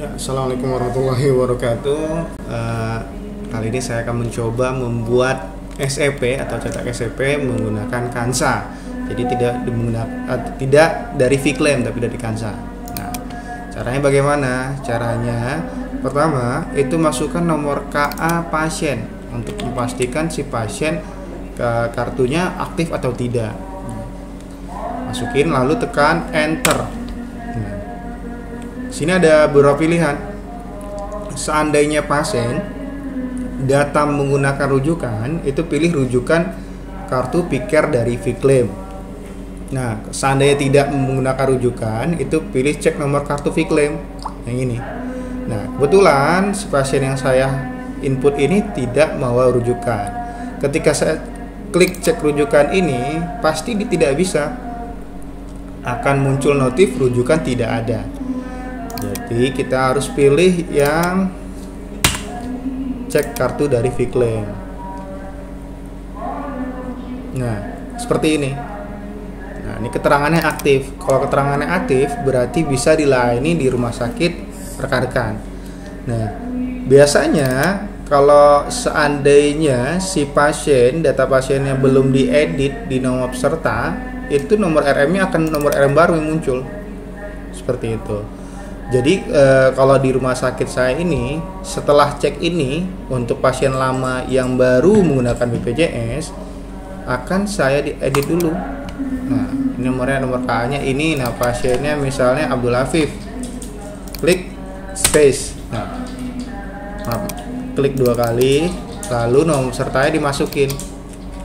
Ya, Assalamualaikum warahmatullahi wabarakatuh. Eh, kali ini saya akan mencoba membuat SEP atau cetak SEP menggunakan Kansa. Jadi tidak menggunakan tidak dari Viclaim tapi dari Kansa. Nah, caranya bagaimana? Caranya pertama itu masukkan nomor KA pasien untuk memastikan si pasien ke kartunya aktif atau tidak. Masukin lalu tekan enter. Sini ada beberapa pilihan. Seandainya pasien data menggunakan rujukan, itu pilih rujukan kartu pikir dari Viclaim. Nah, seandainya tidak menggunakan rujukan, itu pilih cek nomor kartu Viclaim yang ini. Nah, kebetulan si pasien yang saya input ini tidak membawa rujukan. Ketika saya klik cek rujukan ini, pasti tidak bisa akan muncul notif rujukan tidak ada. Jadi kita harus pilih yang cek kartu dari Viclaim. Nah, seperti ini. Nah, ini keterangannya aktif. Kalau keterangannya aktif, berarti bisa dilayani di rumah sakit rekan-rekan. Nah, biasanya kalau seandainya si pasien data pasiennya belum diedit di nomor peserta, itu nomor RM-nya akan nomor RM baru yang muncul. Seperti itu. Jadi e, kalau di rumah sakit saya ini setelah cek ini untuk pasien lama yang baru menggunakan BPJS akan saya diedit dulu. Nah, ini nomornya nomor KA-nya ini. Nah, pasiennya misalnya Abdul Afif. Klik space. Nah, klik dua kali lalu nomor sertanya dimasukin.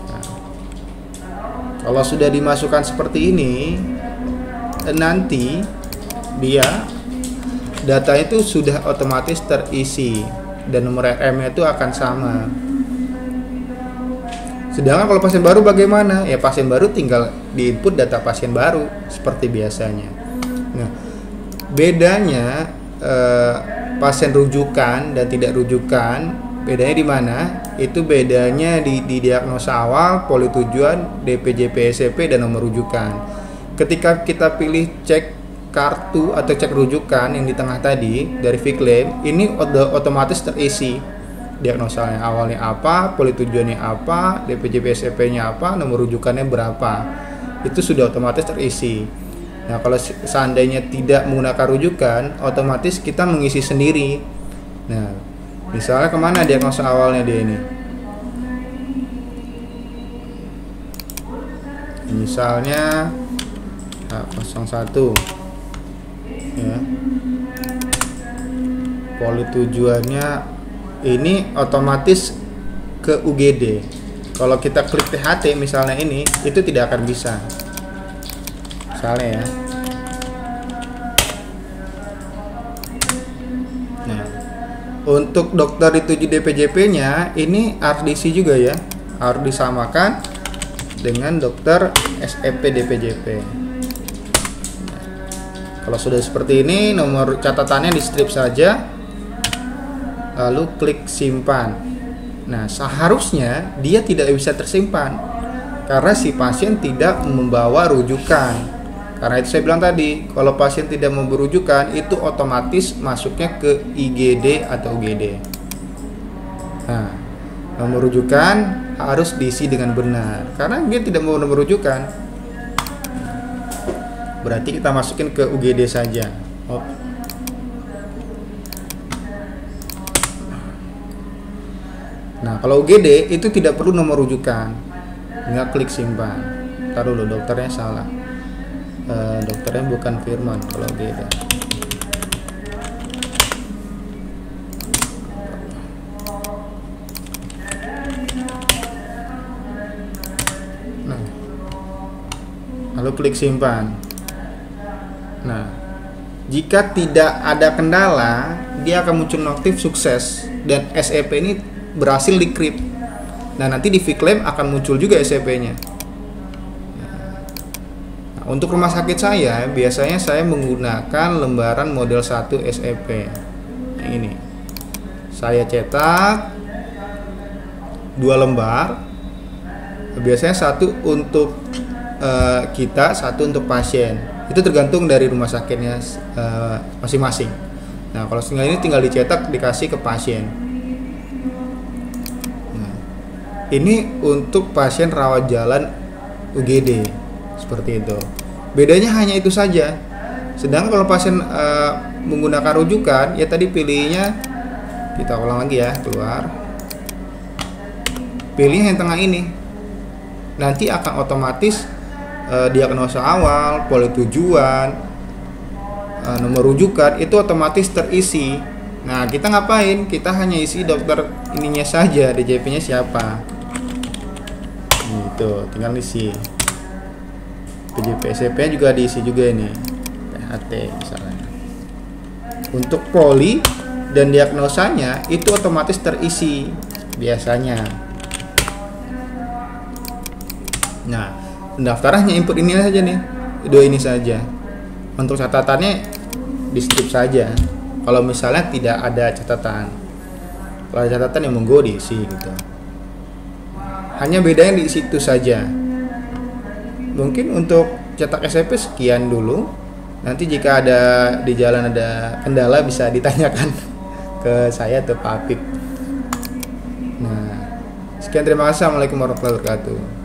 Nah, kalau sudah dimasukkan seperti ini nanti dia data itu sudah otomatis terisi dan nomor RM itu akan sama. Sedangkan kalau pasien baru bagaimana? Ya pasien baru tinggal diinput data pasien baru seperti biasanya. Nah, bedanya eh, pasien rujukan dan tidak rujukan, bedanya di mana? Itu bedanya di, di diagnosa awal, politujuan, DPJP SCP dan nomor rujukan. Ketika kita pilih cek kartu atau cek rujukan yang di tengah tadi dari Viclaim ini otomatis terisi diagnosanya awalnya apa, politujuannya apa, DPJP SCP-nya apa, nomor rujukannya berapa. Itu sudah otomatis terisi. Nah, kalau seandainya tidak menggunakan rujukan, otomatis kita mengisi sendiri. Nah, misalnya ke mana diagnosa awalnya dia ini? Misalnya nah, 01 ya. Poli tujuannya ini otomatis ke UGD kalau kita klik THT misalnya ini itu tidak akan bisa. Misalnya ya. Nah untuk dokter dituju DPJP nya ini harus diisi juga ya. Harus disamakan dengan dokter SEP DPJP kalau sudah seperti ini, nomor catatannya di strip saja, lalu klik simpan. Nah, seharusnya dia tidak bisa tersimpan karena si pasien tidak membawa rujukan. Karena itu saya bilang tadi, kalau pasien tidak membawa rujukan, itu otomatis masuknya ke IGD atau UGD. Nah, nomor rujukan harus diisi dengan benar karena dia tidak mau nomor rujukan berarti kita masukin ke UGD saja. Oh. nah kalau UGD itu tidak perlu nomor rujukan. Nggak klik simpan. Taruh dulu dokternya salah. E, dokternya bukan Firman kalau UGD nah. Lalu klik simpan Nah, jika tidak ada kendala, dia akan muncul notif sukses dan SEP ini berhasil decrypt. Nah, nanti di Viclaim akan muncul juga SEP-nya. Nah, untuk rumah sakit saya, biasanya saya menggunakan lembaran model 1 SEP. Yang ini. Saya cetak dua lembar. Biasanya satu untuk uh, kita, satu untuk pasien itu tergantung dari rumah sakitnya eh, masing-masing Nah, kalau tinggal ini tinggal dicetak dikasih ke pasien. Nah, ini untuk pasien rawat jalan UGD seperti itu. Bedanya hanya itu saja. Sedangkan kalau pasien uh, menggunakan rujukan, ya tadi pilihnya kita ulang lagi ya, keluar. Pilih yang tengah ini. Nanti akan otomatis uh, diagnosa awal, poli tujuan, uh, nomor rujukan itu otomatis terisi. Nah, kita ngapain? Kita hanya isi dokter ininya saja, DJP-nya siapa. Gitu, tinggal isi. PJP SMP juga diisi juga ini. PHT misalnya. Untuk poli dan diagnosanya itu otomatis terisi biasanya. Nah, pendaftarannya input ini saja nih. Dua ini saja. Untuk catatannya di skip saja. Kalau misalnya tidak ada catatan. Kalau ada catatan yang monggo diisi gitu. Hanya bedanya di situ saja. Mungkin untuk cetak SMP sekian dulu. Nanti jika ada di jalan ada kendala bisa ditanyakan ke saya atau Pak Apip nah sekian. Terima kasih. Assalamualaikum warahmatullahi wabarakatuh